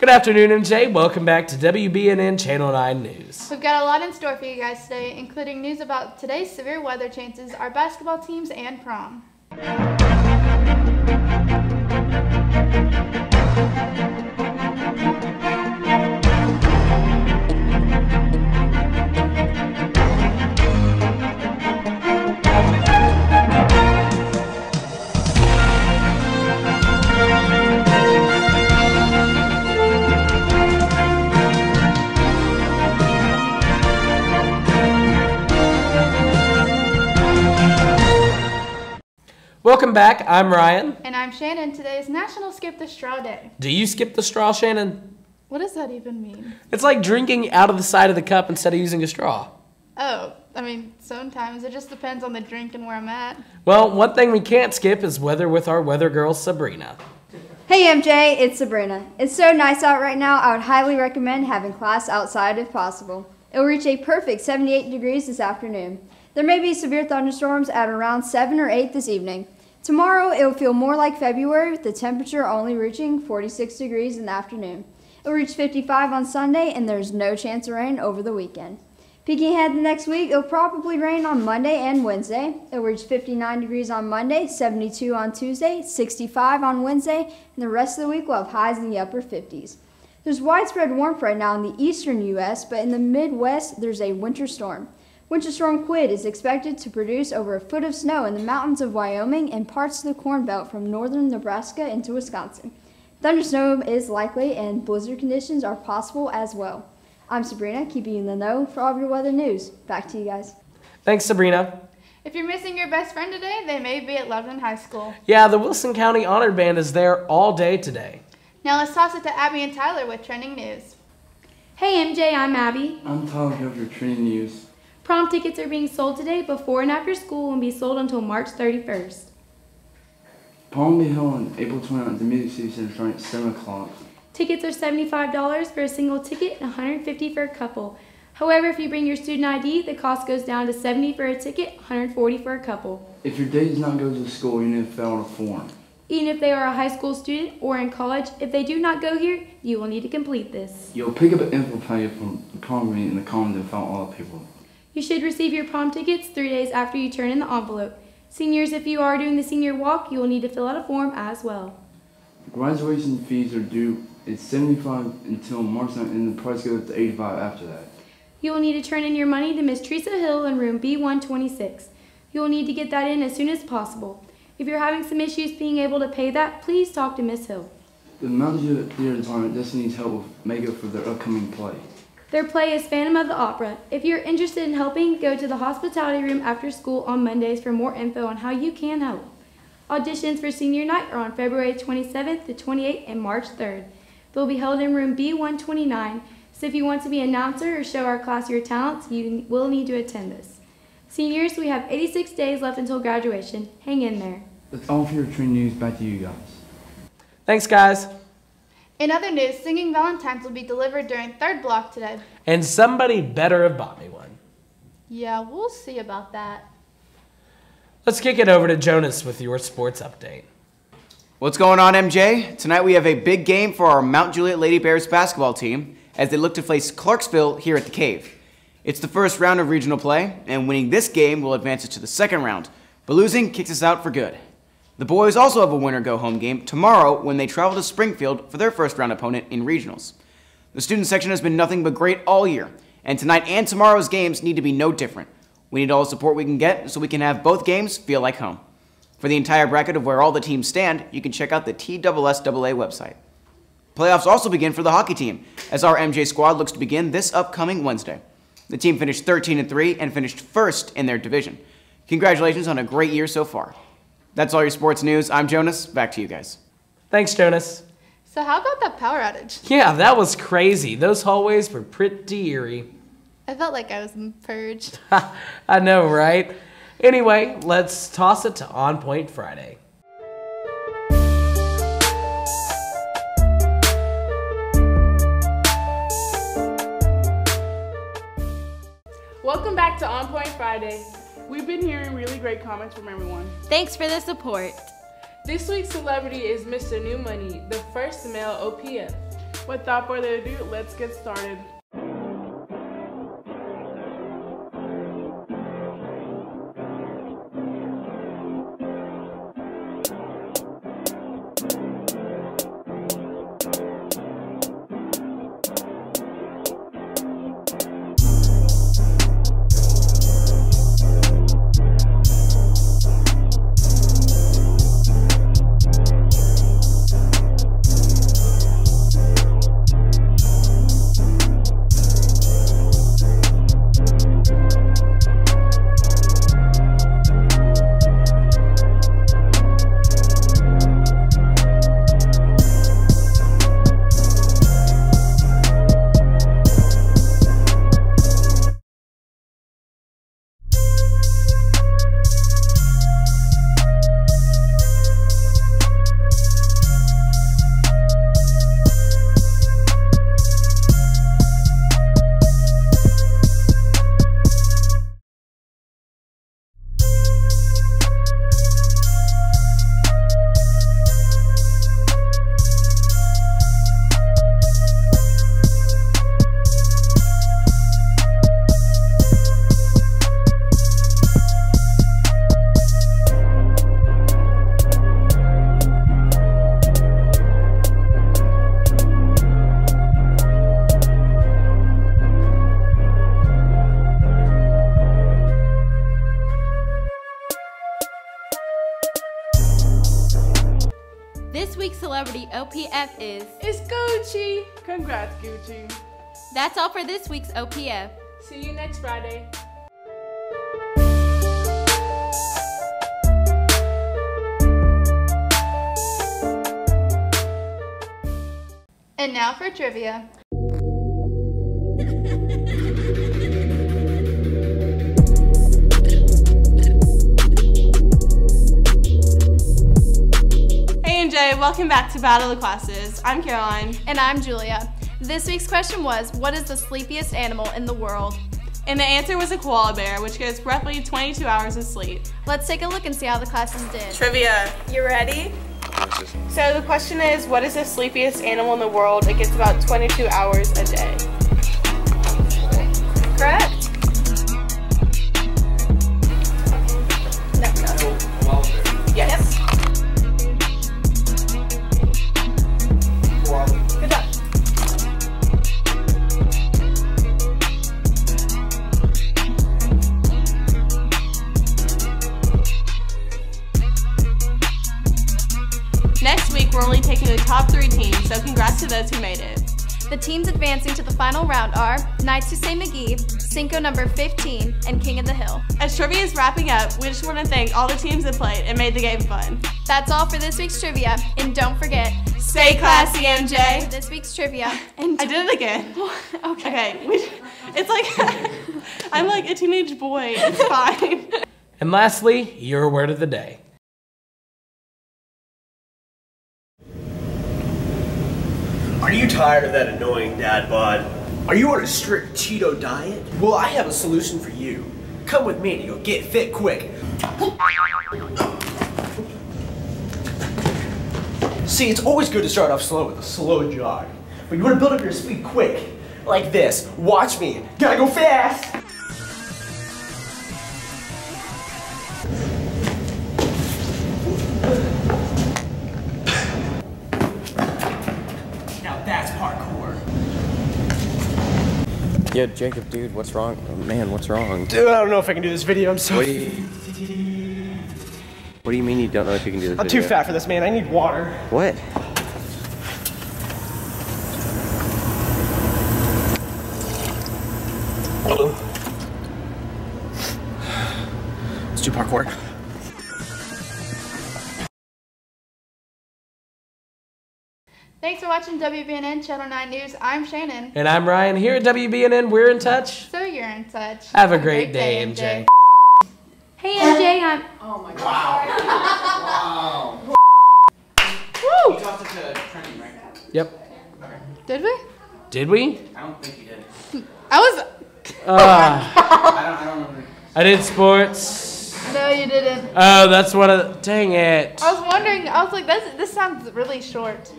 Good afternoon, MJ. Welcome back to WBNN Channel 9 News. We've got a lot in store for you guys today, including news about today's severe weather chances, our basketball teams, and prom. Welcome back. I'm Ryan. And I'm Shannon. Today is National Skip the Straw Day. Do you skip the straw, Shannon? What does that even mean? It's like drinking out of the side of the cup instead of using a straw. Oh, I mean, sometimes it just depends on the drink and where I'm at. Well, one thing we can't skip is weather with our weather girl, Sabrina. Hey MJ, it's Sabrina. It's so nice out right now, I would highly recommend having class outside if possible. It will reach a perfect 78 degrees this afternoon. There may be severe thunderstorms at around 7 or 8 this evening. Tomorrow, it will feel more like February with the temperature only reaching 46 degrees in the afternoon. It will reach 55 on Sunday, and there's no chance of rain over the weekend. Peeking ahead the next week, it'll probably rain on Monday and Wednesday. It'll reach 59 degrees on Monday, 72 on Tuesday, 65 on Wednesday, and the rest of the week will have highs in the upper 50s. There's widespread warmth right now in the eastern U.S., but in the Midwest, there's a winter storm. Winter Storm Quid is expected to produce over a foot of snow in the mountains of Wyoming and parts of the Corn Belt from northern Nebraska into Wisconsin. Thunderstorm is likely and blizzard conditions are possible as well. I'm Sabrina, keeping you in the know for all of your weather news. Back to you guys. Thanks, Sabrina. If you're missing your best friend today, they may be at Loveland High School. Yeah, the Wilson County Honor Band is there all day today. Now let's toss it to Abby and Tyler with trending news. Hey MJ, I'm Abby. I'm Tyler here for Trending News. Prom tickets are being sold today before and after school and be sold until March 31st. Prom will be held on April 29th at the Music City Center starting at 7 o'clock. Tickets are $75 for a single ticket and 150 for a couple. However, if you bring your student ID, the cost goes down to 70 for a ticket, 140 for a couple. If your date does not go to school, you need to fill out a form. Even if they are a high school student or in college, if they do not go here, you will need to complete this. You'll pick up an info packet from the prom meeting in the commons and fill out all the paperwork. You should receive your prom tickets three days after you turn in the envelope. Seniors, if you are doing the senior walk, you will need to fill out a form as well. Graduation fees are due at 75 until March 9th and the price goes up to 85 after that. You will need to turn in your money to Miss Teresa Hill in room B126. You will need to get that in as soon as possible. If you're having some issues being able to pay that, please talk to Miss Hill. The Mount Juliet Theater Department just needs help with makeup for their upcoming play. Their play is Phantom of the Opera. If you're interested in helping, go to the hospitality room after school on Mondays for more info on how you can help. Auditions for senior night are on February 27th to 28th and March 3rd. They'll be held in room B129, so if you want to be an announcer or show our class your talents, you will need to attend this. Seniors, we have 86 days left until graduation. Hang in there. That's all for your trending news. Back to you guys. Thanks, guys. In other news, Singing Valentines will be delivered during third block today. And somebody better have bought me one. Yeah, we'll see about that. Let's kick it over to Jonas with your sports update. What's going on, MJ? Tonight we have a big game for our Mount Juliet Lady Bears basketball team as they look to face Clarksville here at the Cave. It's the first round of regional play, and winning this game will advance us to the second round, but losing kicks us out for good. The boys also have a winner go home game tomorrow when they travel to Springfield for their first round opponent in regionals. The student section has been nothing but great all year, and tonight and tomorrow's games need to be no different. We need all the support we can get so we can have both games feel like home. For the entire bracket of where all the teams stand, you can check out the TSSAA website. Playoffs also begin for the hockey team, as our MJ squad looks to begin this upcoming Wednesday. The team finished 13 3 and finished first in their division. Congratulations on a great year so far. That's all your sports news. I'm Jonas. Back to you guys. Thanks, Jonas. So how about that power outage? Yeah, that was crazy. Those hallways were pretty eerie. I felt like I was purged. I know, right? Anyway, let's toss it to On Point Friday. Welcome back to On Point Friday. We've been hearing really great comments from everyone. Thanks for the support. This week's celebrity is Mr. New Money, the first male OPF. Without further ado, let's get started. Celebrity OPF is. It's Gucci! Congrats, Gucci. That's all for this week's OPF. See you next Friday. And now for trivia. Welcome back to Battle of the Classes. I'm Caroline. And I'm Julia. This week's question was What is the sleepiest animal in the world? And the answer was a koala bear, which gets roughly 22 hours of sleep. Let's take a look and see how the classes did. Trivia, you ready? So the question is, what is the sleepiest animal in the world? It gets about 22 hours a day. Correct? So congrats to those who made it. The teams advancing to the final round are Knights Hussein McGee, Cinco number 15, and King of the Hill. As trivia is wrapping up, we just want to thank all the teams that played and made the game fun. That's all for this week's trivia. And don't forget, Stay classy, MJ. for this week's trivia. And I did it again. okay. Okay, we, it's like I'm like a teenage boy. It's fine. And lastly, your word of the day. Are you tired of that annoying dad bod? Are you on a strict Cheeto diet? Well, I have a solution for you. Come with me and you'll get fit quick. See, it's always good to start off slow with a slow jog. But you want to build up your speed quick. Like this. Watch me. Gotta go fast! Yeah, Jacob, dude, what's wrong? Oh, man, what's wrong? Dude, I don't know if I can do this video. I'm so. What do you, what do you mean you don't know if you can do this I'm too fat for this, man. I need water. What? Let's do parkour. Thanks for watching WBNN Channel 9 News. I'm Shannon. And I'm Ryan here at WBNN. We're in touch. So you're in touch. Have a great day, MJ. Hey MJ, I'm. Oh, my God. Wow. wow. Woo! You tossed it to Trenton, right? Yep. Did we? Did we? I don't think you did. I was. Uh, I don't, I don't remember. I did sports. No, you didn't. Oh, that's one of the. Dang it. I was wondering. I was like, this, this sounds really short.